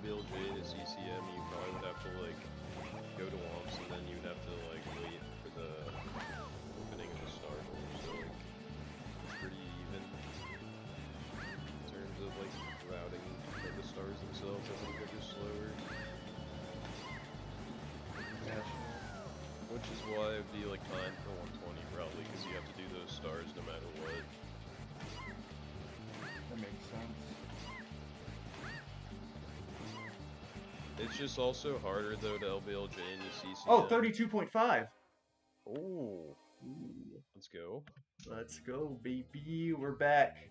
To CCM, you probably would have to like go to Whomp's and then you'd have to like wait for the opening of the star. So like it's pretty even in terms of like routing the stars themselves. I think they're just slower. Which is why it'd be like 9 for 120 probably, because you have to do those stars no matter what. It's just also harder though to LBLJ and you see Oh, 32.5. Oh, let's go. Let's go, baby. We're back.